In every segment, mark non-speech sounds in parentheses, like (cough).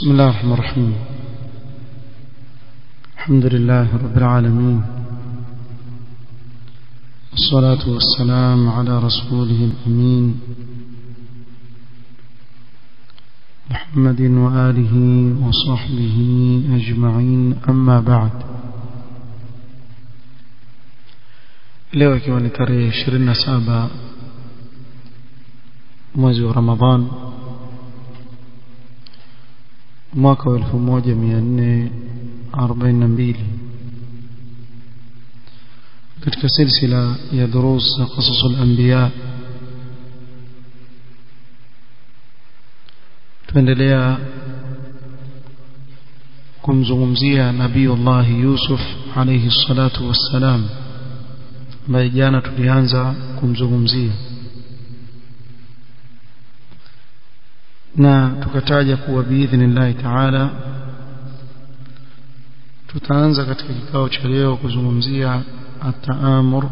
بسم الله الرحمن الرحيم. الحمد لله رب العالمين. الصلاة والسلام على رسوله الأمين. محمد وآله وصحبه أجمعين. أما بعد. Leo ikiwa ni tarehe 27 mwezi wa Ramadhan. Mwaka wa 1442 katika silsila ya durus za qasas al-anbiya tuendelea kumzungumzia nabiiullah Yusuf alayhi salatu wassalam ambaye jana tulianza kumzungumzia na tukataja kuwa biidhnillahi taala tutaanza katika kikao cha leo kuzungumzia ataamur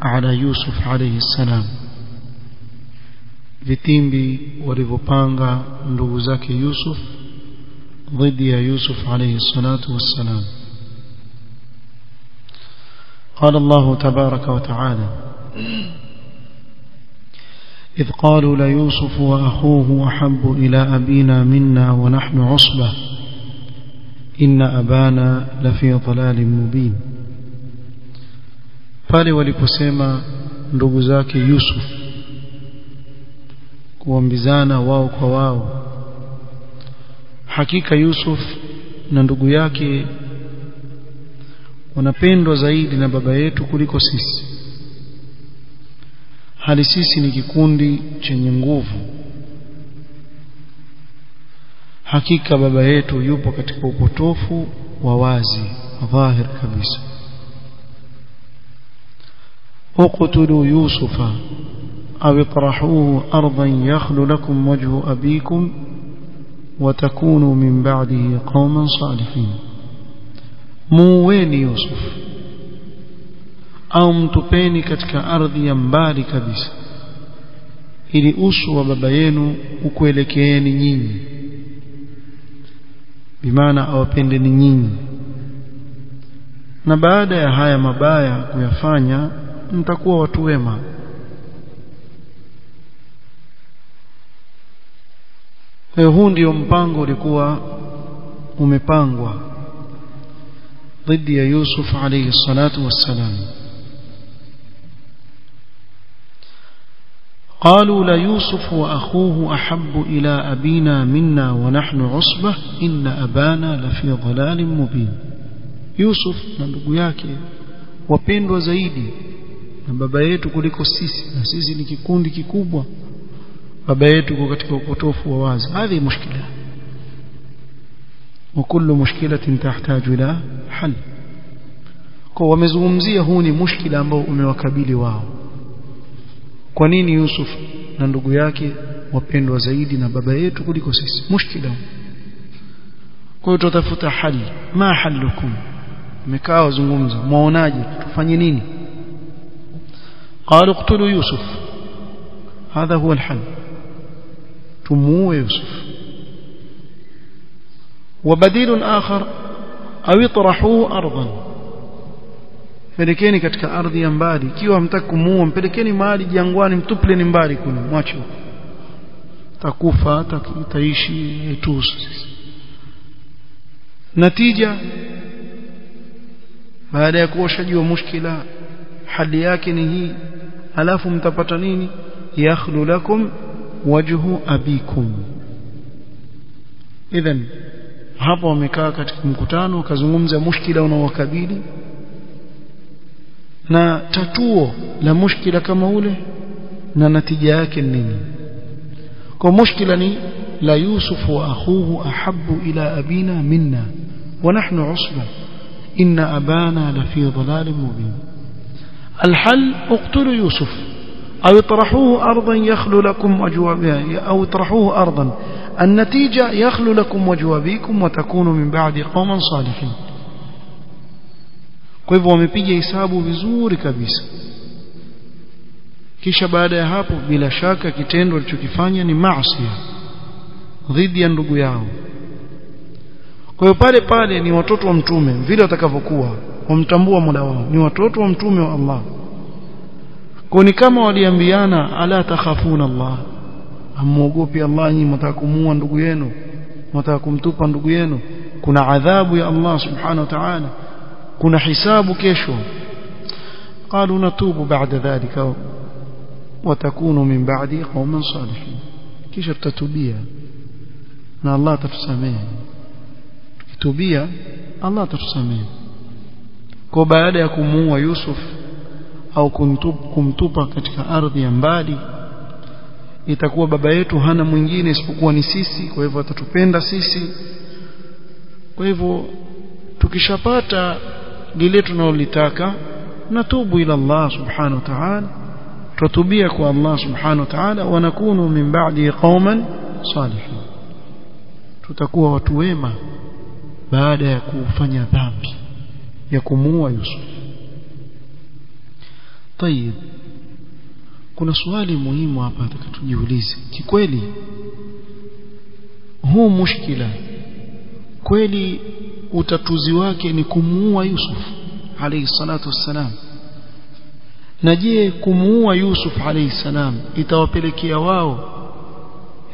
ala Yusuf alayhi salam vitimbi walivyopanga ndugu zake Yusuf dhidi ya Yusuf alayhi salatu wassalam قال الله تبارك وتعالى إذ قالوا ليوسف وأخوه أحب إلى أبينا منا ونحن عصبة إن أبانا لفي ضلال مبين pale waliposema ndugu zake Yusuf kuambizana wao kwa wao hakika Yusuf na ndugu yake wanapendwa zaidi na baba yetu kuliko sisi hali sisi ni kikundi chenye nguvu hakika baba yetu yupo katika upotofu wa wazi dhahir kabisa uqtulu yusufa aw itrahuhu ardan yakhlu lakum wajhu abikum وتكونوا من بعده قوما صالحين muweni Yusuf au mtupeni katika ardhi ya mbali kabisa. Ili uso wa baba yenu ukuelekeeni nyinyi. Bimaana awapendeni nyinyi. Na baada ya haya mabaya kuyafanya mtakuwa watu wema. Kwa huu ndio mpango ulikuwa umepangwa. Dhidi ya Yusuf alayhi salatu wassalam. قالوا ليوسف وأخوه أحب إلى أبينا منا ونحن عصبة إن أبانا لفي ضلال مبين يوسف ننdugu yake wapendwa zaidi na baba yetu kuliko sisi na sisi ni kikundi kikubwa baba yetu kwa katika upotofu wa wazi hadi mushkila وكل مشكلة تحتاج إلى حل kwa wamezungumzia huu ni mushkila ambao umewakabili wao kwa nini Yusuf na ndugu yake wapendwa zaidi na baba yetu kuliko sisi mushkila kwa hiyo tutafuta hali ma halukum mmekaa wazungumza muonaje tufanye nini قالوا اقتلوا يوسف هذا هو الحل تموه يوسف وبديل آخر أو اطرحوه أرضا pelekeni katika ardhi ya mbali. Ikiwa hamtaki kumuua mpelekeni mahali jangwani mtuple ni mbali kuna mwache takufa taishi tu natija baada ya kuoshajua mushkila hali yake ni hii. Alafu mtapata nini? Yakhlu lakum wajhu abikum. Idhan hapo wamekaa katika mkutano wakazungumza mushkila unaowakabili na tatuo la mushkila kama ule na natija yake nini kwa mushkila ni la yusuf wa akhuhu ahabbu ila abina minna wa nahnu usba inna abana la fi dhalalin mubin الحل اقتلوا يوسف أو اطرحوه أرضا يخلو لكم وجه أو اطرحوه أرضا النتيجة يخلو لكم وجه وتكونوا من بعد قوما صالحين kwa hivyo wamepiga hisabu vizuri kabisa. Kisha baada ya hapo bila shaka kitendo alichokifanya ni maasi dhidi ya ndugu yao. Kwa hiyo pale pale ni watoto wa mtume vile watakavyokuwa wamtambua muda wao. Ni watoto wa mtume wa Allah. Kwa ni kama waliambiana ala takhafuna Allah? Amuogopi Allah nyinyi mtaka ndugu yenu? Mtaka kumtupa ndugu yenu? Kuna adhabu ya Allah subhanahu wa ta'ala kuna hisabu kesho قالوا نتوب بعد ذلك وتكون من بعدي قوما صالحين kisha tutatubia na Allah atatusamehe tukitubia Allah atatusamehe kwa baada ya kumuua Yusuf au kumtupa katika ardhi ya mbali itakuwa baba yetu hana mwingine isipokuwa ni sisi kwa hivyo atatupenda sisi kwa hivyo tukishapata lile tunalolitaka natubu ila Allah subhanahu wa ta'ala tutubia kwa Allah subhanahu wa ta'ala wa nakunu min ba'di qauman salihin tutakuwa watu wema baada ya kufanya dhambi ya kumuua Yusuf طيب kuna swali muhimu hapa tujiulize kikweli huu mushkila kweli utatuzi wake ni kumuua Yusuf alayhi salatu wassalam. Na je kumuua Yusuf alayhi salam itawapelekea wao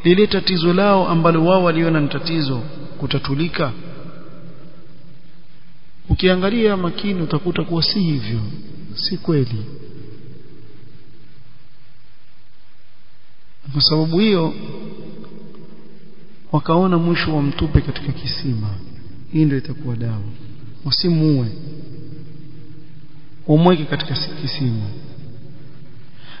lile tatizo lao ambalo wao waliona ni tatizo kutatulika? Ukiangalia makini utakuta kuwa si hivyo si kweli. Kwa sababu hiyo wakaona mwisho wa mtupe katika kisima hii ndio itakuwa dawa. Usimuue. Umweke katika kisima.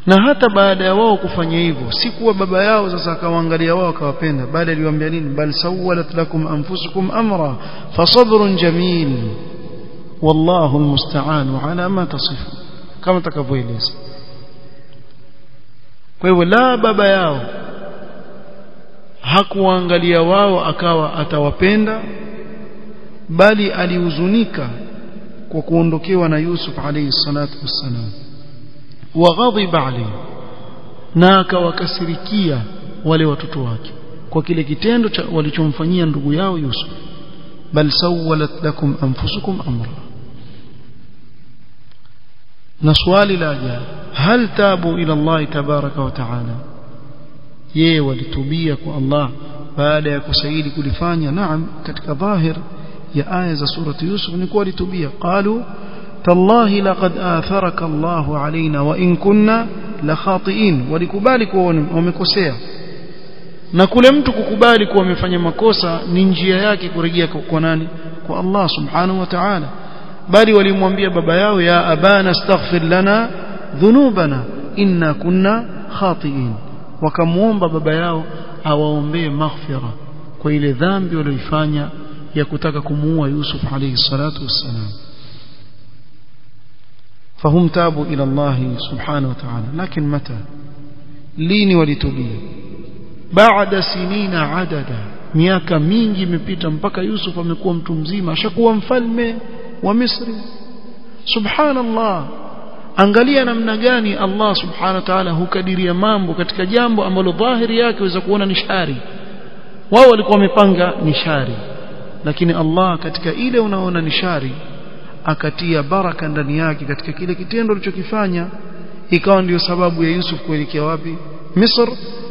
Na hata baada ya wao kufanya hivyo si kuwa baba yao sasa akawaangalia wao akawapenda. Bali aliwaambia nini? Bal sawalat lakum anfusukum amra fasabrun jamil. Wallahu almusta'an ala ma tasifu kama takavyoeleza. Kwa hivyo la baba yao hakuwaangalia wao akawa atawapenda bali alihuzunika kwa kuondokewa na Yusuf alayhi salatu wassalam waghadhiba alayhi na akawakasirikia wale watoto wake kwa kile kitendo cha walichomfanyia ndugu yao Yusuf bal sawalat lakum anfusukum amra na swali la ja hal tabu ila Allah tabaraka wa taala je walitubia kwa Allah baada ya kusaidi kulifanya naam katika dhahir يا آية سورة يوسف نقول تبيا قالوا تالله لقد آثرك الله علينا وإن كنا لخاطئين. ولكبالك ومكوسيا نقول أنت كبالك ومفني مكوسا ننجياك كرجيك كوناني كو الله سبحانه وتعالى بل ولمنبيا بابايا يا أبانا استغفر لنا ذنوبنا إنا كنا خاطئين وكم ومبا بابايا أوامبي مغفرة كويل ذنب وليفانيا ya kutaka kumuua Yusuf alayhi salatu wassalam فهم تابوا إلى الله سبحانه وتعالى لكن متى لين ولتبيه بعد سنين عددا miaka mingi imepita mpaka Yusuf amekuwa mtu mzima ashakuwa mfalme wa Misri subhanallah angalia namna gani Allah subhanahu wa ta'ala hukadiria mambo katika jambo ambalo dhahiri yake waweza kuona ni shari wao walikuwa wamepanga ni shari lakini Allah katika ile unaona ni shari akatia baraka ndani yake katika kile kitendo alichokifanya. Ikawa ndiyo sababu ya Yusuf kuelekea wapi? Misr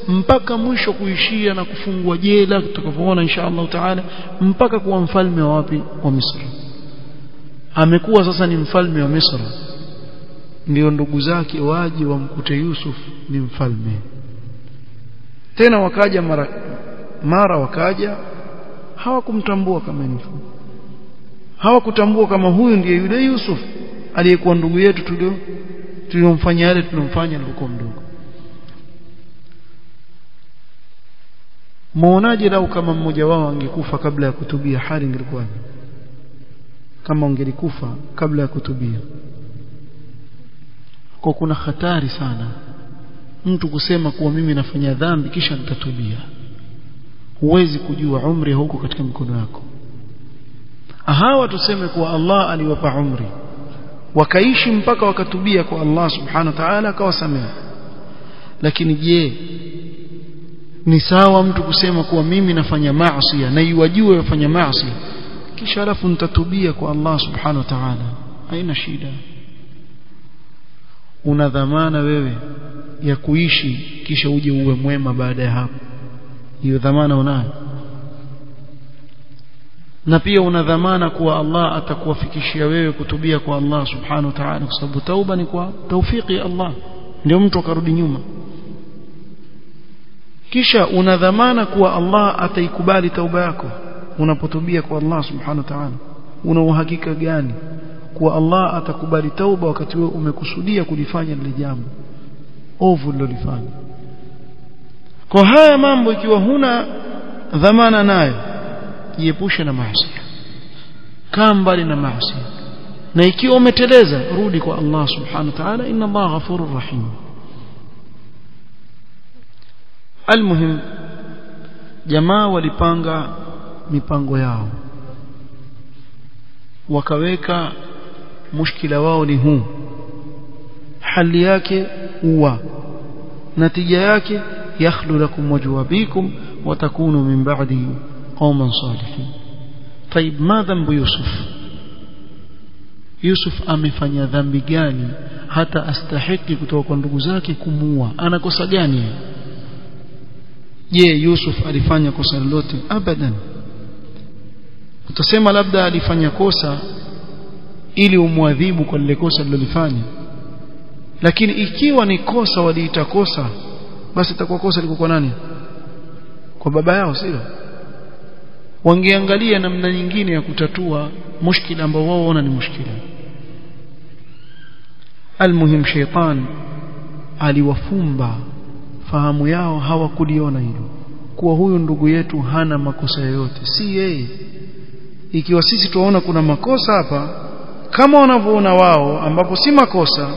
mpaka mwisho kuishia na kufungwa jela tutakavyoona insha Allah taala mpaka kuwa mfalme wa wapi? Wa Misri amekuwa sasa ni mfalme wa misr. Ndio ndugu zake waje wamkute Yusuf ni mfalme. Tena wakaja mara mara wakaja hawakumtambua kama ni hawakutambua kama huyu ndiye yule Yusuf aliyekuwa ndugu yetu tulio tuliomfanya yale tunomfanya alipokuwa mdogo. Muonaje lau kama mmoja wao angekufa kabla ya kutubia hali ingekuwa kama ungelikufa kabla ya kutubia. Kwa kuna hatari sana mtu kusema kuwa mimi nafanya dhambi kisha nitatubia huwezi kujua umri huko katika mikono yako. Hawa tuseme kuwa Allah aliwapa umri. Wakaishi mpaka wakatubia kwa Allah subhanahu wa ta'ala akawasamehe. Lakini je ni sawa mtu kusema kuwa mimi nafanya maasi na iwajue wafanya maasi kisha alafu nitatubia kwa Allah subhanahu wa ta'ala? Haina shida. Una dhamana wewe ya kuishi kisha uje uwe mwema baada ya hapo hiyo dhamana unayo. Na pia una dhamana kuwa Allah atakuwafikishia wewe kutubia kwa Allah subhanahu wa ta'ala kwa sababu tauba ni kwa taufiki ya Allah. Ndio mtu akarudi nyuma. Kisha una dhamana kuwa Allah ataikubali tauba yako unapotubia kwa Allah subhanahu wa ta'ala. Una uhakika gani kuwa Allah atakubali tauba wakati wewe umekusudia kulifanya lile jambo? Ovu lilolifanya kwa haya mambo ikiwa huna dhamana nayo jiepushe na maasi. Kaa mbali na maasi. Na ikiwa umeteleza rudi kwa Allah subhanahu wa ta'ala inna Allah ghafurur rahim. Almuhim jamaa walipanga mipango yao. Wakaweka mushkila wao ni huu. Hali yake huwa natija yake yakhlu lakum wajwabikum watakunu min ba'di qauman salihin طيب ما ذنب يوسف Yusuf amefanya dhambi gani hata astahiki kutoka kwa ndugu zake kumuua ana kosa gani je Yusuf alifanya kosa lolote abadan utasema labda alifanya kosa ili umwadhibu kwa lile kosa alilofanya lakini ikiwa ni kosa waliita kosa basi itakuwa kosa liko kwa nani? Kwa baba yao sio wangeangalia namna nyingine ya kutatua mushkila ambao wao waona ni mushkila. Almuhim sheitan aliwafumba. Fahamu yao hawakuliona hilo kuwa huyu ndugu yetu hana makosa yoyote. Si yeye. Ikiwa sisi tuwaona kuna makosa hapa kama wanavyoona wao ambapo si makosa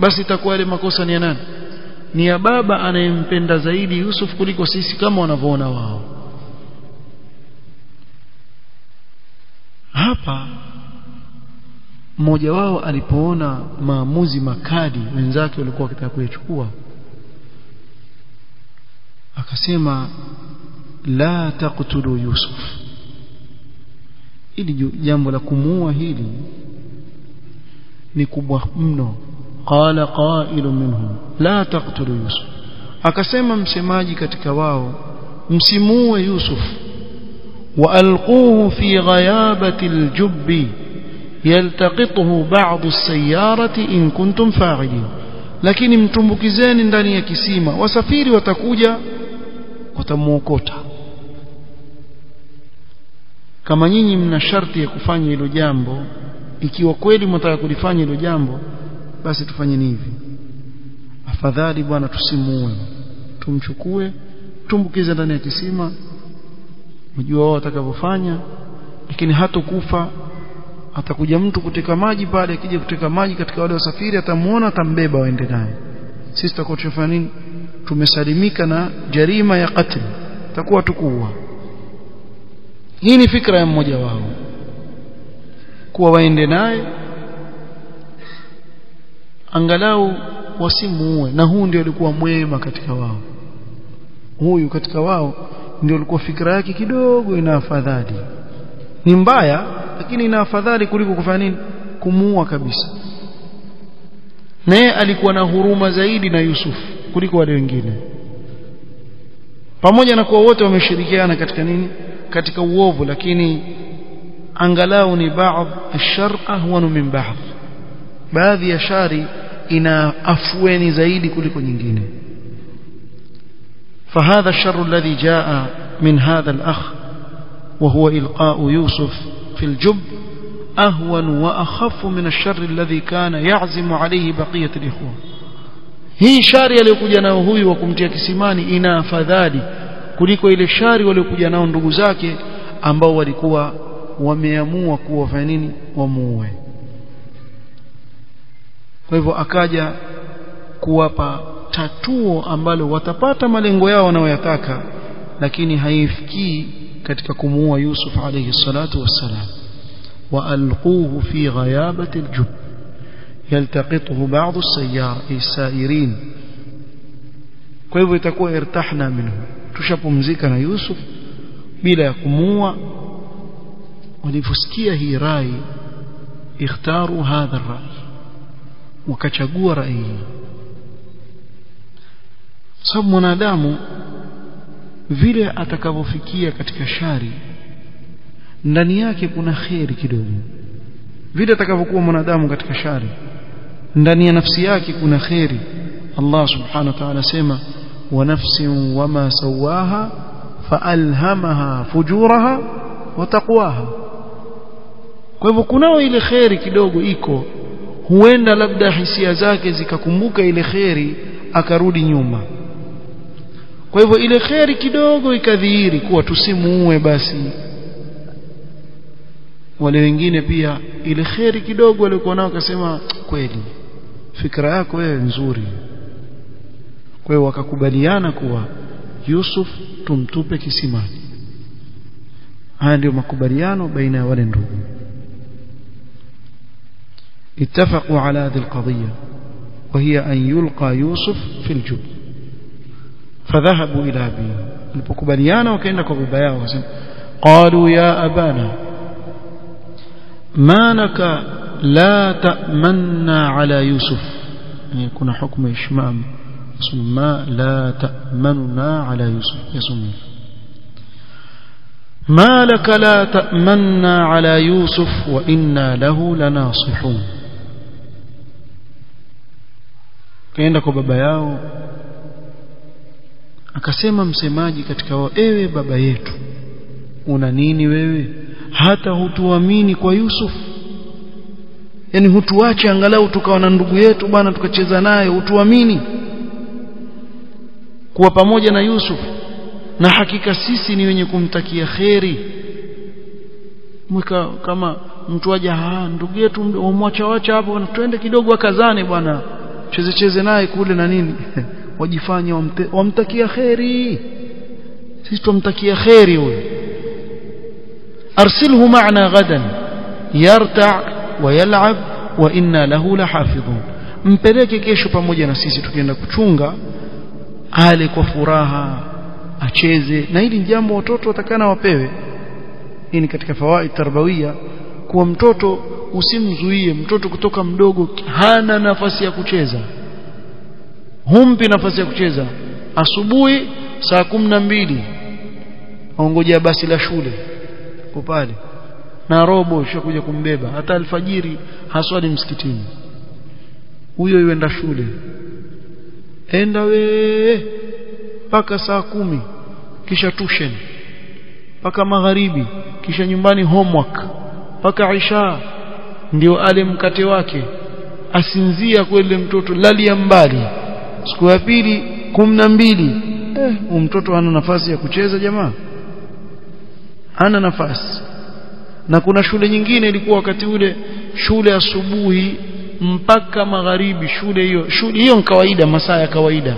basi itakuwa ile makosa ni ya nani ni ya baba anayempenda zaidi Yusuf kuliko sisi kama wanavyoona wao. Hapa mmoja wao alipoona maamuzi makali wenzake walikuwa wakitaka kuyachukua akasema la taqtulu yusuf. Ili jambo la kumuua hili ni kubwa mno qala qailu minhum la taqtulu yusuf akasema msemaji katika wao msimuue yusuf والقوه في غيابه الجب يلتقطه بعض السياره ان كنتم فاعلين lakini mtumbukizeni ndani ya kisima wasafiri watakuja watamuokota kama nyinyi mna sharti ya kufanya hilo jambo ikiwa kweli mnataka kulifanya hilo jambo basi tufanyeni hivi afadhali bwana tusimuue tumchukue tumbukize ndani ya kisima. Mjua wao watakavyofanya lakini hatokufa. Atakuja mtu kuteka maji pale akija kuteka maji katika wale wasafiri atamuona atambeba waende naye. Sisi tutakuwa tunafanya nini? Tumesalimika na jarima ya katli takuwa tukuua hii ni fikra ya mmoja wao. Kuwa waende naye angalau wasimuue na huu ndio alikuwa mwema katika wao. Huyu katika wao ndio alikuwa fikra yake kidogo ina afadhali. Ni mbaya lakini ina afadhali kuliko kufanya nini? Kumuua kabisa. Naye alikuwa na huruma zaidi na Yusuf kuliko wale wengine. Pamoja na kuwa wote wameshirikiana katika nini? Katika uovu lakini angalau ni baadhi ashar ahwanu min baadhi. Baadhi ya shari ina afueni zaidi kuliko nyingine فهذا الشر الذي جاء من هذا الأخ وهو إلقاء يوسف في الجب أهون وأخف من الشر الذي كان يعزم عليه بقية الإخوة hii shari aliyokuja nao huyu wa kumtia kisimani ina afadhali kuliko ile shari waliokuja nao ndugu zake ambao walikuwa wameamua kuwa wafanya nini wamuue kwa hivyo akaja kuwapa tatuo ambalo watapata malengo yao wanayoyataka lakini haifikii katika kumuua Yusuf alayhi salatu wassalam وألقوه في غيابة الجب يلتقطه السيار السائرين kwa hivyo itakuwa irtahna minhu tushapumzika na Yusuf bila ya kumua walivyosikia hii rai ikhtaru hadha rai wakachagua rai. Hii sababu mwanadamu vile atakavyofikia katika shari ndani yake kuna kheri kidogo. Vile atakavyokuwa mwanadamu katika shari ndani ya nafsi yake kuna kheri. Allah subhanahu wa ta'ala sema wa nafsin wama sawaha faalhamaha fujuraha wa taqwaha. Kwa hivyo kunao ile kheri kidogo iko huenda labda hisia zake zikakumbuka ile kheri akarudi nyuma. Kwa hivyo ile kheri kidogo ikadhihiri kuwa tusimuue basi. Wale wengine pia ile kheri kidogo walikuwa nao akasema kweli fikra yako wewe nzuri. Kwa hiyo wakakubaliana kuwa Yusuf tumtupe kisimani. Haya ndio makubaliano baina ya wale ndugu اتفقوا على هذه القضية وهي أن يلقى يوسف في الجبل فذهبوا إلى أبيه. البكبليان وكأنك ببيا قالوا يا أبانا ما لك لا تأمنا على يوسف؟ يعني يكون حكم إشمام. ما لا تأمننا على يوسف. يسمون ما. لك لا تأمنا على يوسف وإنا له لناصحون. Kaenda kwa baba yao. Akasema msemaji katika wao ewe baba yetu una nini wewe? Hata hutuamini kwa Yusuf. Yani hutuache angalau tukawa na ndugu yetu bwana tukacheza naye hutuamini. Kuwa pamoja na Yusuf na hakika sisi ni wenye kumtakia kheri. Mweka kama mtu aje ah ndugu yetu umwacha wacha hapo twende kidogo akazane bwana cheze cheze naye kule na nini? (laughs) Wajifanye wamtakia kheri. Sisi tumtakia kheri huyo arsilhu ma'na gadan yarta wa yal'ab wa inna lahu lahafidhun. Mpeleke kesho pamoja na sisi tukienda kuchunga ale kwa furaha acheze. Na hili jambo watoto watakana wapewe. Hii ni katika fawaid tarbawiya kuwa mtoto usimzuie mtoto kutoka mdogo hana nafasi ya kucheza. Humpi nafasi ya kucheza. Asubuhi saa kumi na mbili aongojea basi la shule. Ko pale. Na robo ushakuja kumbeba. Hata alfajiri haswali msikitini. Huyo yuenda shule. Enda we mpaka saa kumi kisha tushen mpaka magharibi kisha nyumbani homework. Mpaka isha ndio ale mkate wake. Asinzia kwele mtoto lalia mbali. Siku ya pili kumi na mbili. Eh, mtoto hana nafasi ya kucheza jamaa. Hana nafasi. Na kuna shule nyingine ilikuwa wakati ule shule asubuhi mpaka magharibi shule hiyo. Shule hiyo ni kawaida masaa ya kawaida.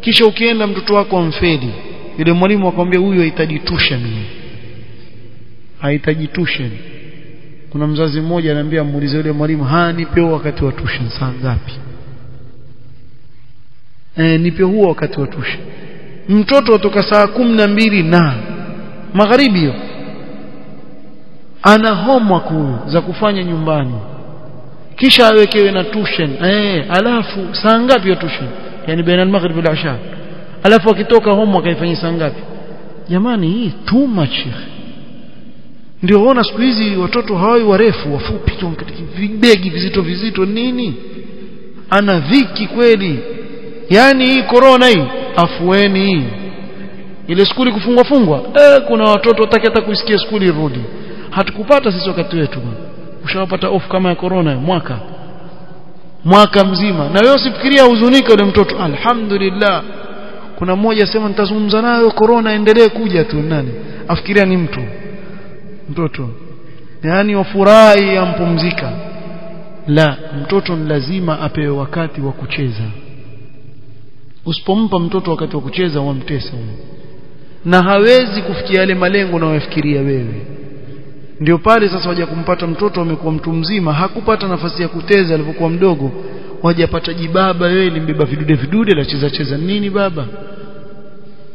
Kisha ukienda mtoto wako amfeli. Yule mwalimu akwambia huyu hahitaji tuition hahitaji tuition kuna mzazi mmoja anaambia muulize yule mwalimu ha nipe wakati wa tuition saa ngapi? Eh nipe huo wakati wa tuition. Mtoto atoka saa kumi na mbili na magharibi hiyo. Ana homework huyo za kufanya nyumbani. Kisha awekewe na tuition. Eh alafu saa ngapi ya tuition? Yani baina al-maghrib wal isha alafu akitoka homework aifanyia saa ngapi? Jamani hii too much ndio ona siku hizi watoto hawai warefu wafupi tu vibegi vizito vizito nini? Ana dhiki kweli. Yani hii corona hii afueni ile skuli kufungwa fungwa eh kuna watoto wataki hata kuisikia skuli rudi hatukupata sisi wakati wetu ushawapata off kama ya corona mwaka. Mwaka mzima. Na wewe usifikiria huzunika ule mtoto. Alhamdulillah. Kuna mmoja sema nitazungumza nayo corona endelee kuja tu. Nani? Afikiria ni mtu mtoto. Yani wafurahi ampumzika la mtoto ni lazima apewe wakati wa kucheza. Usipompa mtoto wakati wa kucheza wamtesa na hawezi kufikia yale malengo unayofikiria wewe. Ndio pale sasa waja kumpata mtoto amekuwa mtu mzima hakupata nafasi ya kuteza alipokuwa mdogo. Wajapata jibaba wewe limbeba vidude vidude la cheza cheza nini baba?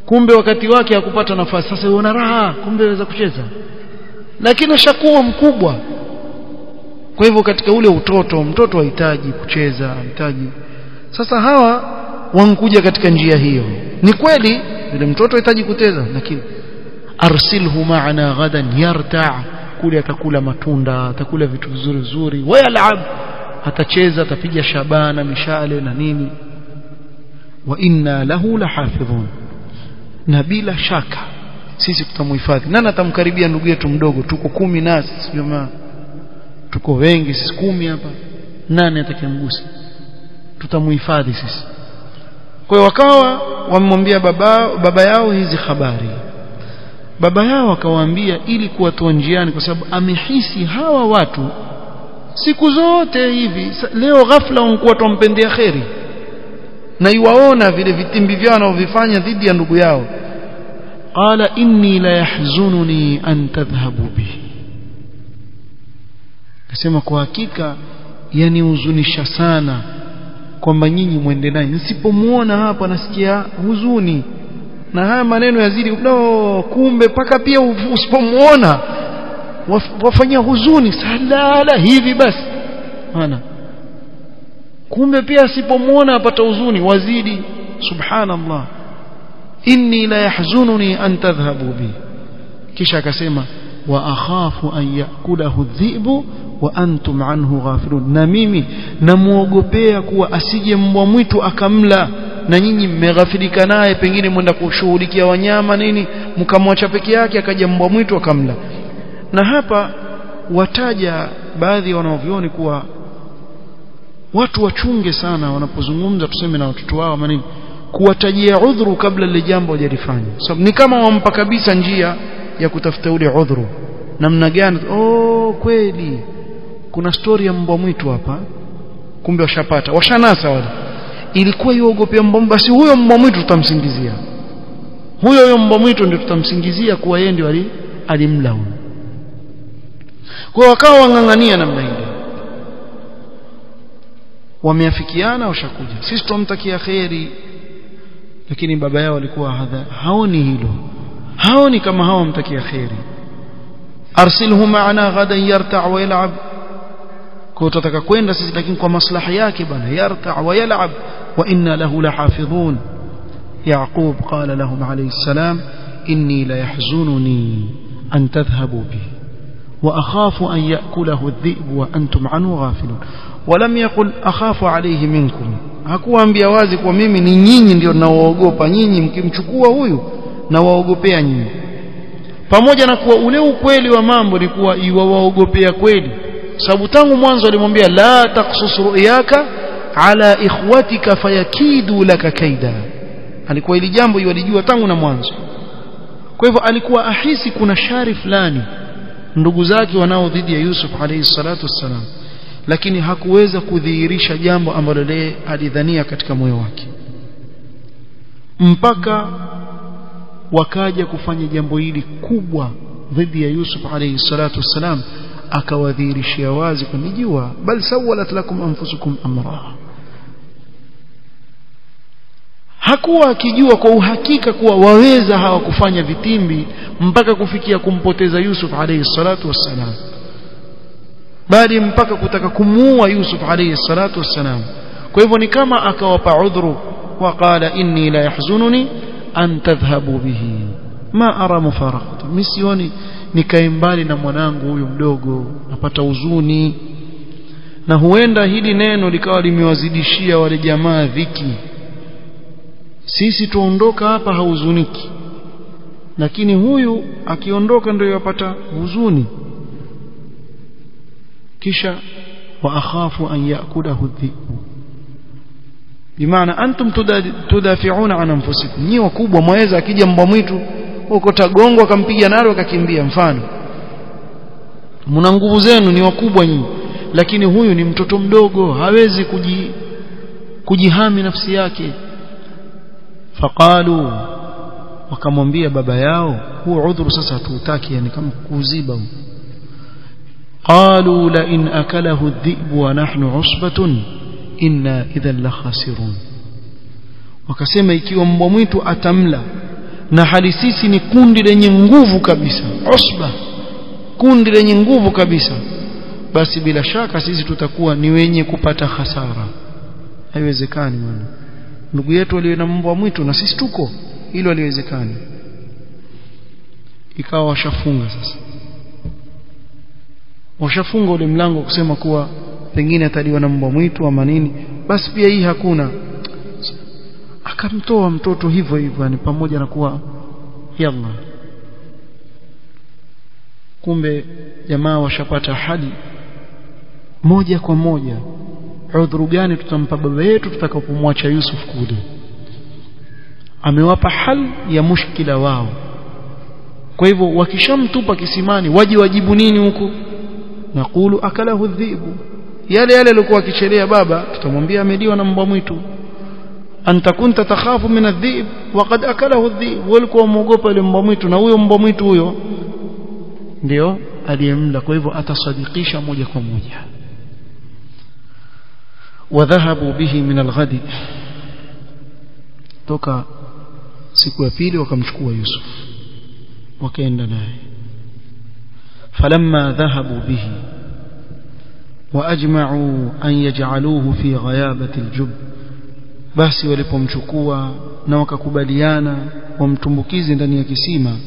Kumbe wakati wake hakupata nafasi. Sasa uona raha kumbe waweza kucheza lakini ashakuwa mkubwa. Kwa hivyo katika ule utoto mtoto ahitaji kucheza ahitaji sasa hawa wankuja katika njia hiyo. Ni kweli yule mtoto ahitaji kucheza lakini arsilhu ma'ana ghadan yarta kule atakula matunda atakula vitu vizuri vizuri wa yalab atacheza atapiga shabana mishale na nini. Wa inna lahu lahafidhun na bila shaka sisi tutamhifadhi. Nani atamkaribia ndugu yetu mdogo? Tuko kumi nasi jamaa tuko wengi sisi kumi hapa. Nani atakemgusa tutamhifadhi sisi. Kwa hiyo wakawa wamemwambia baba baba yao hizi habari. Baba yao akawaambia ili kuwatoa njiani kwa sababu amehisi hawa watu siku zote hivi leo ghafla wanakuwa tumpendea kheri. Na iwaona vile vitimbi vyao wanavyofanya dhidi ya ndugu yao qala inni la yahzununi an tadhhabu bihi. Akasema kwa hakika yanihuzunisha sana kwamba nyinyi mwende naye nisipomuona hapa nasikia huzuni na haya maneno yazidi no kumbe paka pia usipomuona wafanyia huzuni. Salala hivi basi. Ana kumbe pia asipomuona apata huzuni wazidi. Subhanallah inni la yahzununi an tadhhabu bi. Kisha akasema wa akhafu an yakulahu dhibu wa antum anhu ghafilun. Na mimi namuogopea kuwa asije mbwa mwitu akamla. Na nyinyi mmeghafilika naye pengine mwenda kushughulikia wanyama nini mkamwacha peke yake akaja mbwa mwitu akamla. Na hapa wataja baadhi ya wanaovioni kuwa watu wachunge sana wanapozungumza tuseme na watoto wao manini kuwatajia udhuru kabla lile jambo hajalifanya. So, ni kama wampa kabisa njia ya kutafuta ule udhuru. Namna gani? Oh kweli. Kuna stori ya mbwa mwitu hapa. Kumbe washapata. Washanasa wale. Ilikuwa iogopea mbwa basi huyo mbwa mwitu tutamsingizia. Huyo huyo mbwa mwitu ndio tutamsingizia kuwa yeye ndio alimla huyo kwa wakawa wang'ang'ania namna ile wameafikiana washakuja. Sisi tumtakia kheri lakini baba yao alikuwa hadha haoni hilo haoni kama hawa mtakia kheri arsilhu ma'ana ghadan yarta' wa yal'ab kwa tutataka kwenda sisi lakini kwa maslahi yake bana yarta' wa yal'ab wa inna lahu lahafidhun qala lahum alayhi salam inni la yahzununi an tadhhabu bi وأخاف أن يأكله الذئب وأنتم عنه غافلون ولم يقل أخاف عليه منكم hakuwaambia wazi kwa mimi ni nyinyi ndio nawaogopa nyinyi mkimchukua huyu nawaogopea nyinyi pamoja na kuwa ule ukweli wa mambo ni kuwa iwawaogopea kweli sababu tangu mwanzo alimwambia la taksus ru'yaka ala ikhwatika fayakidu laka kaida alikuwa ili jambo iwalijua tangu na mwanzo kwa hivyo alikuwa ahisi kuna shari fulani ndugu zake wanao dhidi ya Yusuf alayhi salatu wassalam. Lakini hakuweza kudhihirisha jambo ambalo yeye alidhania katika moyo wake. Mpaka wakaja kufanya jambo hili kubwa dhidi ya Yusuf alayhi salatu wassalam akawadhihirishia wazi kwa nijua bal sawalat lakum anfusukum amra hakuwa akijua kwa uhakika kuwa waweza hawa kufanya vitimbi mpaka kufikia kumpoteza Yusuf alayhi salatu wassalam bali mpaka kutaka kumuua Yusuf alayhi salatu wassalam. Kwa hivyo ni kama akawapa udhuru waqala inni la yahzununi an tadhhabu bihi ma ara mufaraqata misioni nikae mbali na mwanangu huyu mdogo napata huzuni. Na huenda hili neno likawa limewazidishia wale jamaa dhiki sisi tuondoka hapa hauzuniki. Lakini huyu akiondoka ndio yapata huzuni. Kisha wa akhafu an yakulahu dhibu bimaana antum tudafiuna an anfusikum. Nyi wakubwa mwaweza akija mbwa mwitu huko tagongo akampiga nalo akakimbia mfano. Mna nguvu zenu ni wakubwa nyinyi. Lakini huyu ni mtoto mdogo hawezi kuji kujihami nafsi yake faqalu wakamwambia baba yao huo udhuru sasa hatuutaki yani kama kuuziba qalu la in akalahu adh-dhi'b wa nahnu usbatun inna idhan la khasirun. Wakasema ikiwa mbwa mwitu atamla na hali sisi ni kundi lenye nguvu kabisa usba kundi lenye nguvu kabisa basi bila shaka sisi tutakuwa ni wenye kupata hasara haiwezekani bwana ndugu yetu aliye na mbwa mwitu na sisi tuko. Hilo aliwezekani ikawa washafunga sasa. Washafunga ule mlango kusema kuwa pengine ataliwa na mbwa mwitu ama nini. Basi pia hii hakuna. Akamtoa mtoto hivyo hivyo yani pamoja na kuwa yalla kumbe jamaa washapata hali moja kwa moja udhuru gani tutampa baba yetu tutakapomwacha Yusuf kule amewapa hal ya mushkila wao. Kwa hivyo wakishamtupa kisimani waji wajibu nini huko naqulu akalahu dhibu. Yale yale alikuwa akichelea baba tutamwambia ameliwa na mbwa mwitu. Anta kunta takhafu min adhib waqad akalahu adhib walikuwa muogopa ile mbwa mwitu na huyo mbwa mwitu huyo ndio aliyemla. Kwa hivyo atasadikisha moja kwa moja وذهبوا به من الغد. توكا سكوا بيلي وكمشكوا يوسف وكين لناي فلما ذهبوا به وأجمعوا أن يجعلوه في غيابة الجب بس ولبهم شكوا نوكا كباليانا ومتمبكيز دنيا كسيما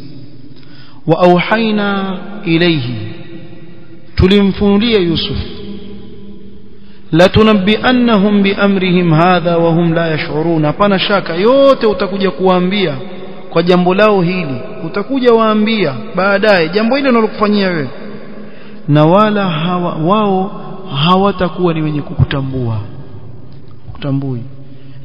وأوحينا إليه تلمفون لي يوسف la tunabbiannahum biamrihim hadha wa hum la yash'urun hapana shaka yote utakuja kuwaambia kwa jambo lao hili utakuja waambia baadaye jambo hili nalokufanyia wewe. Na wala hawa, wao hawatakuwa ni wenye kukutambua. Kutambui.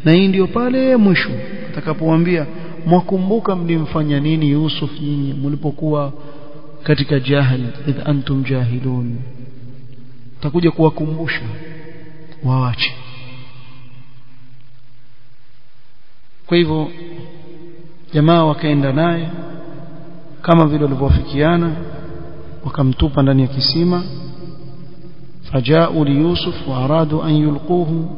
Na hii ndio pale mwisho atakapowaambia mwakumbuka mlimfanya nini Yusuf nyinyi mlipokuwa katika jahil idh antum jahilun. Takuja kuwakumbusha waache kwa hivyo jamaa wakaenda naye kama vile walivyofikiana wakamtupa ndani ya kisima فجاءوا ليوسف وأرادوا أن يلقوه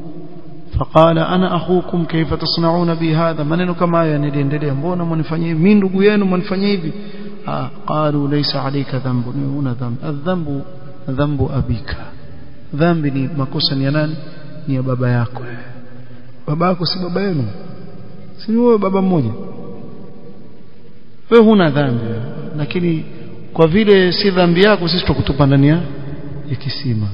فقال أنا أخوكم كيف تصنعون بي هذا maneno kama haya niliendelea mbona mnifanyia mimi ndugu yenu mnifanyia hivi قالوا ليس عليك ذنب هنا ذنب الذنب ذنب أبيك dhambi ni makosa ni ya nani? Ni ya baba yako. Baba yako si baba yenu? Si wewe baba mmoja? Wewe huna dhambi lakini kwa vile si dhambi yako sisi tukutupa ndani ya kisima.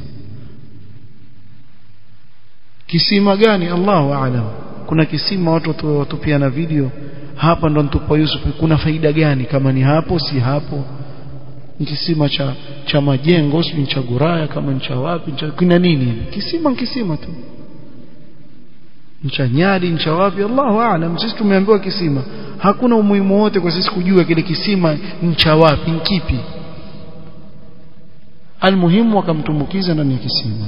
Kisima gani? Allahu aalam kuna kisima watu watupiana video. Hapa ndo ntupa Yusuf. Kuna faida gani? Kama ni hapo si hapo kisima cha cha majengo si cha guraya kama ni cha wapi cha kina nini? Kisima kisima tu. Cha nyadi cha wapi? Allahu aalam sisi tumeambiwa kisima. Hakuna umuhimu wote kwa sisi kujua kile kisima ni cha wapi ni kipi. Almuhimu wakamtumbukiza ndani ya kisima.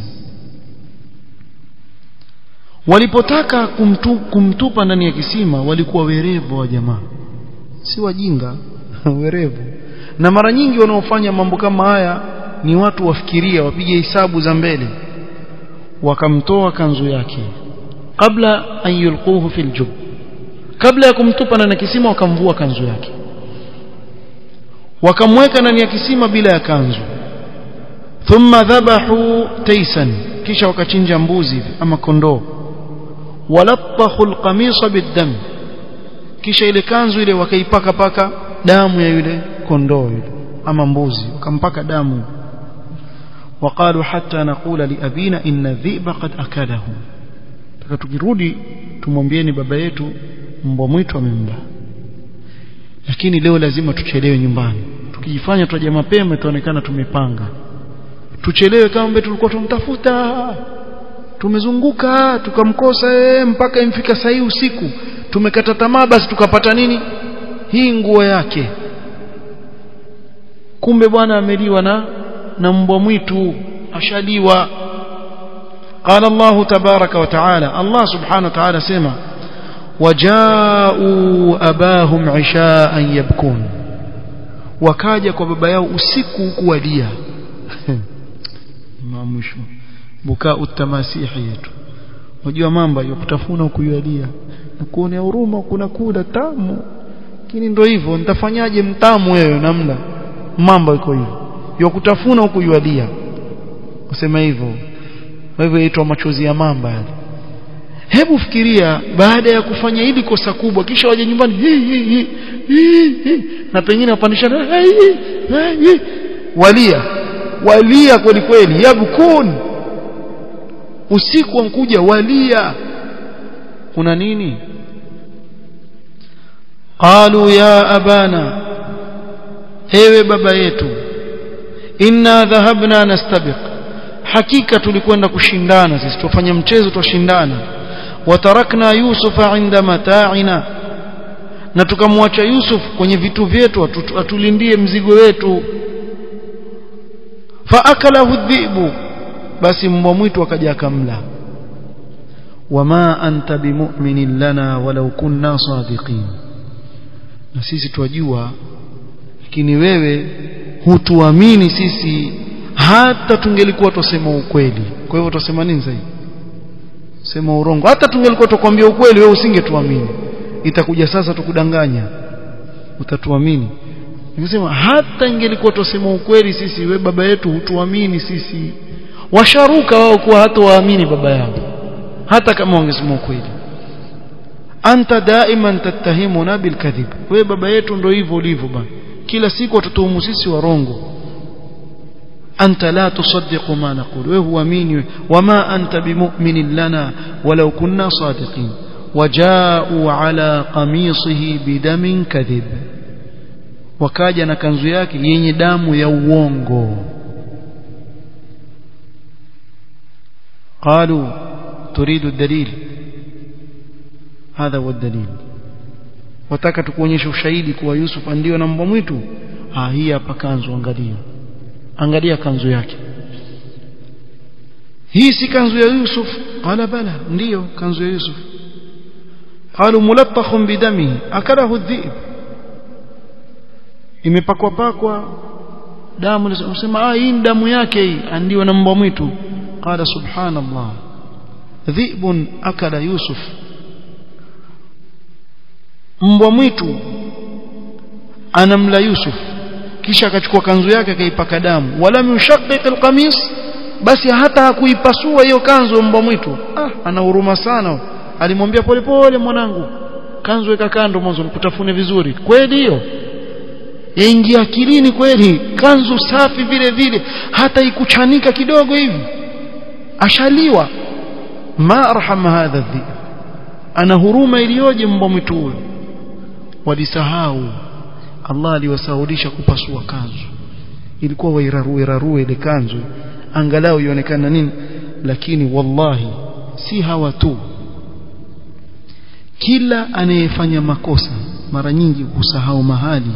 Walipotaka kumtu, kumtupa ndani ya kisima walikuwa werevu wa jamaa. Si wajinga (laughs) werevu na mara nyingi wanaofanya mambo kama haya ni watu wafikiria wapige hisabu za mbele wakamtoa kanzu yake kabla an yulquhu fil jub kabla ya kumtupa ndani ya kisima wakamvua kanzu yake wakamweka ndani ya kisima bila ya kanzu. Thumma dhabahu taisan kisha wakachinja mbuzi ama kondoo. Walattahu alqamisa biddam kisha ile kanzu ile wakaipaka paka damu ya yule kondoo ama mbuzi ukampaka damu. Waqalu hatta naqula liabina inna dhiba qad akalahu taka tukirudi tumwambieni baba yetu mbwa mwitu amemla lakini leo lazima tuchelewe nyumbani. Tukijifanya tutaja mapema itaonekana tumepanga. Tuchelewe kama mbe tulikuwa tumtafuta tumezunguka tukamkosa yeye mpaka imfika sahii usiku. Tumekata tamaa basi tukapata nini? Hii nguo yake kumbe bwana ameliwa na na mbwa mwitu ashaliwa قال الله تبارك وتعالى الله سبحانه وتعالى سمع وجاءوا أباهم عشاء يبكون wakaja kwa baba yao usiku huku walia (laughs) mwisho bukaa utamasihi yetu unajua mambo ya kutafuna ukuyalia na kuonea huruma kuna kula tamu lakini ndio hivyo nitafanyaje mtamu wewe namna mambo iko hivyo. Yakutafuna huku yualia usema hivyo. Hivyo yaitwa machozi ya mamba yale. Hebu fikiria baada ya kufanya hili kosa kubwa kisha waje nyumbani hi, hi, hi, hi, hi, na pengine wapandishana hi, hi, walia. Walia kweli kweli. Yabkun usiku wankuja walia. Kuna nini? Qalu ya abana ewe baba yetu inna dhahabna nastabiq. Hakika tulikwenda kushindana sisi tufanye mchezo tushindana watarakna yusufa inda mata'ina na tukamwacha yusuf kwenye vitu vyetu atulindie mzigo wetu. Faakalahu dhibu basi mbwa mwitu akaja akamla. Wama anta bimu'minin lana walau kunna sadiqin na sisi twajua lakini wewe hutuamini sisi hata tungelikuwa tusema ukweli. Kwa hivyo tusema nini zaidi sema urongo. Hata tungelikuwa tukwambia ukweli wewe usingetuamini. Itakuja sasa tukudanganya. Utatuamini. Nikisema hata ingelikuwa tusema ukweli sisi we baba yetu hutuamini sisi. Washaruka wao kuwa hata waamini baba yao hata kama wangesema ukweli. Anta daiman tattahimuna bilkadhib we baba yetu ndio hivyo ulivyo bana kila siku watutuhumu sisi warongo anta la tusaddiqu ma naqul wewe huamini wama anta bimu'minin lana walau kunna sadiqin waja'u ala qamisihi bidamin kadhib wakaja na kanzu yake yenye damu ya uongo قالوا تريد الدليل هذا هو الدليل wataka tukuonyeshe ushahidi kuwa Yusuf ndio na mbwa mwitu? Ah hii hapa kanzu angalia. Angalia kanzu yake. Hii si kanzu ya Yusuf? Qala bala. Ndiyo kanzu ya Yusuf. Qalu mulattakhun bidamihi akalahu dhib. Imepakwa pakwa. Damu nasema ah hii damu yake hii. Ndio na mbwa mwitu. Qala subhanallah. Dhibun akala Yusuf mbwa mwitu anamla Yusuf kisha akachukua kanzu yake akaipaka damu. Wala yushaqiq alqamis basi hata hakuipasua hiyo kanzu mbwa mwitu. Ah ana huruma sana. Alimwambia polepole mwanangu kanzu weka kando mwanzo nikutafune vizuri. Kweli hiyo? Yaingia akilini kweli kanzu safi vile vile hata ikuchanika kidogo hivi. Ashaliwa. Ma arhama hadha dhi? Ana huruma iliyoje mbwa mwitu huyo walisahau. Allah aliwasahulisha kupasua kanzu. Ilikuwa wairarue rarue ile kanzu. Angalau ionekana nini? Lakini wallahi si hawa tu. Kila anayefanya makosa mara nyingi husahau mahali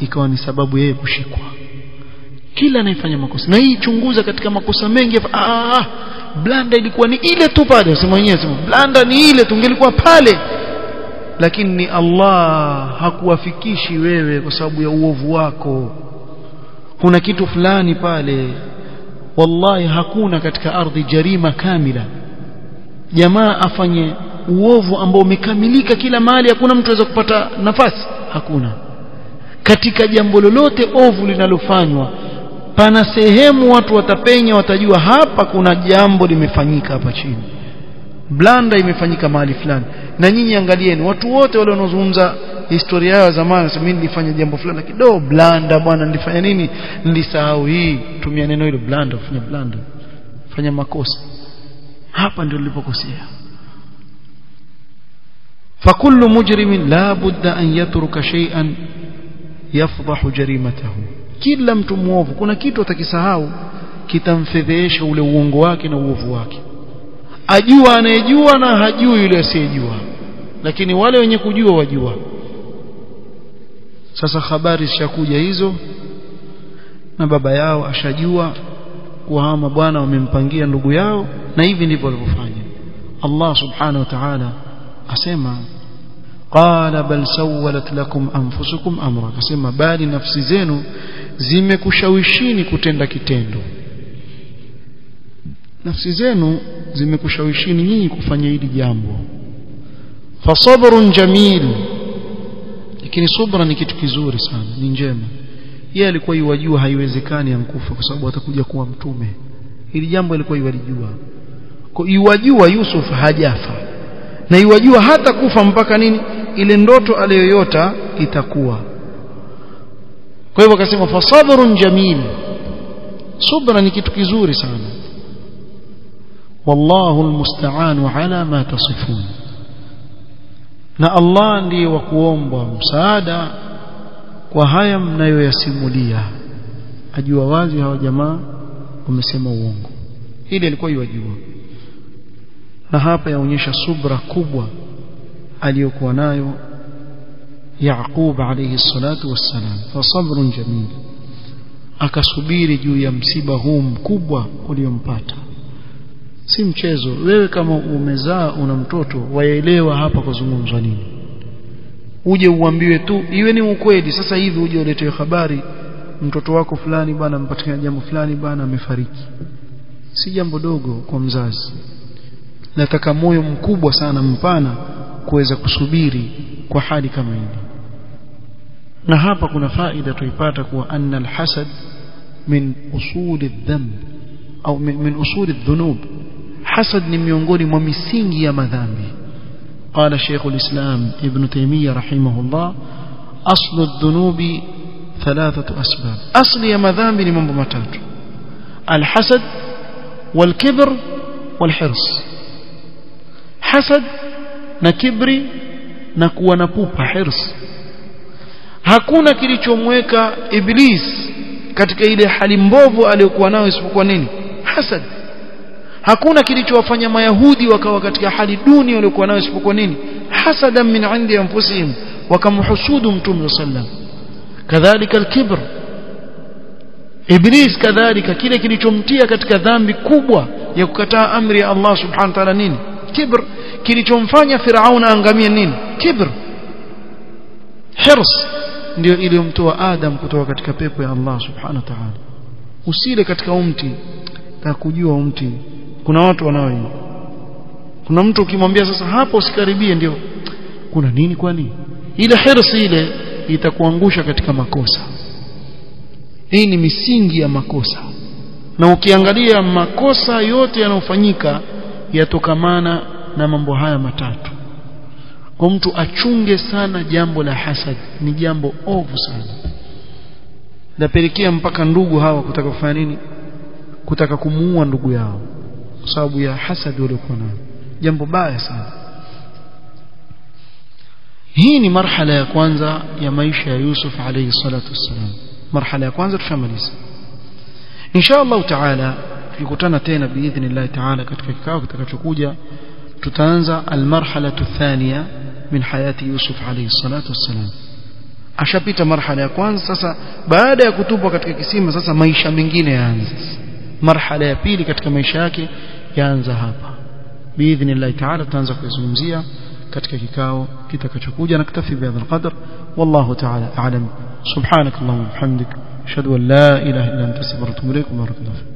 ikawa ni sababu yeye kushikwa. Kila anayefanya makosa na hii chunguza katika makosa mengi ah blanda ilikuwa ni ile tu pale sema mwenyewe sema blanda ni ile tungelikuwa pale lakini ni Allah hakuwafikishi wewe kwa sababu ya uovu wako. Kuna kitu fulani pale. Wallahi hakuna katika ardhi jarima kamila. Jamaa afanye uovu ambao umekamilika kila mahali hakuna mtu aweza kupata nafasi. Hakuna. Katika jambo lolote ovu linalofanywa pana sehemu watu watapenya watajua hapa kuna jambo limefanyika hapa chini blanda imefanyika mahali fulani. Na nyinyi angalieni watu wote wale wanaozungumza historia yao zamani sasa mimi nilifanya jambo fulani kidogo. Blanda bwana nilifanya nini? Nilisahau hii. Tumia neno hilo blanda fanya blanda. Fanya makosa. Hapa ndio nilipokosea. Fakullu mujrimin la budda an yatruka shay'an yafdahu jarimatahu. Kila mtu muovu kuna kitu atakisahau kitamfedhesha ule uongo wake na uovu wake ajua anayejua na hajui yule asiyejua. Lakini wale wenye kujua wajua. Sasa habari zishakuja hizo na baba yao ashajua kuwa hawa mabwana wamempangia ndugu yao na hivi ndivyo walivyofanya. Allah subhanahu wa ta'ala asema qala bal sawalat lakum anfusukum amra. Akasema bali nafsi zenu zimekushawishini kutenda kitendo nafsi zenu zimekushawishini nyinyi kufanya hili jambo. Fasabrun jamil. Lakini subra ni kitu kizuri sana ni njema. Yeye alikuwa yuwajua haiwezekani amkufa kwa sababu atakuja kuwa mtume. Hili jambo alikuwa yuwalijua. Kwa yuwajua Yusuf hajafa. Na yuwajua hata kufa mpaka nini? Ile ndoto aliyoyota itakuwa. Kwa hivyo akasema fasabrun jamil. Subra ni kitu kizuri sana wallahu almusta'an ala ma tasifun. Na Allah ndiye wa kuombwa msaada kwa haya mnayoyasimulia. Ajua wazi hawa jamaa wamesema uongo. Hili alikuwa yajua na hapa yaonyesha subra kubwa aliyokuwa nayo Yaqub alayhi salatu wassalam. Fa sabrun jamil. Akasubiri juu ya msiba huu mkubwa uliompata si mchezo wewe kama umezaa una mtoto waelewa hapa kuzungumzwa nini. Uje uambiwe tu iwe ni ukweli sasa hivi uje uletewe habari mtoto wako fulani bwana mpatikana jambo fulani bwana amefariki. Si jambo dogo kwa mzazi. Nataka moyo mkubwa sana mpana kuweza kusubiri kwa hali kama hili na hapa kuna faida tuipata kuwa anna alhasad min usuli dhanb au min, min usuli dhunub حسد نميونغول ممسين يا مذامي قال شيخ الإسلام ابن تيمية رحمه الله أصل الذنوب ثلاثة أسباب أصل يا مذامي من الحسد والكبر والحرص حسد نكبري نكوى نبوبة حرص هكونا كلي شمويكا إبليس katika ile hali mbovu aliyokuwa nayo isipokuwa hakuna kilichowafanya mayahudi wakawa katika hali duni waliokuwa nayo isipokuwa nini? Hasadan min indi anfusihim wakamhusudu mtume sallam kadhalika alkibr. Iblis kadhalika kile kilichomtia katika dhambi kubwa ya kukataa amri ya Allah subhanahu wa ta'ala nini? Kibr. Kilichomfanya firaun aangamie nini? Kibr. Hirs ndio iliyomtoa adam kutoka katika pepo ya Allah subhanahu wa ta'ala. Usile katika umti na kujua umti kuna watu wanao kuna mtu ukimwambia sasa hapo usikaribie ndio kuna nini kwani ile hirsi ile itakuangusha katika makosa. Hii ni misingi ya makosa. Na ukiangalia makosa yote yanayofanyika yatokamana na mambo haya matatu. Kwa mtu achunge sana jambo la hasad ni jambo ovu sana. Napelekea mpaka ndugu hawa kutaka kufanya nini? Kutaka kumuua ndugu yao kwa sababu ya hasad waliokuwa nayo. Jambo baya sana. Hii ni marhala ya kwanza ya maisha ya Yusuf alayhi salatu wassalam. Marhala ya kwanza tushamaliza insha Allah taala tukikutana tena biidhnillah taala katika kikao kitakachokuja tutaanza almarhala thania min hayati Yusuf alayhi salatu wassalam. Ashapita marhala ya kwanza sasa baada ya kutupwa katika kisima sasa maisha mengine yaanza marhala ya pili katika maisha yake yaanza hapa biidhnillah taala tutaanza kuzungumzia katika kikao kitakachokuja na kitafi bihadha alqadr wallahu taala a'lam subhanak allahumma bihamdik ashhadu an la ilaha illa anta astaghfiruka wa atubu ilaik barakallahu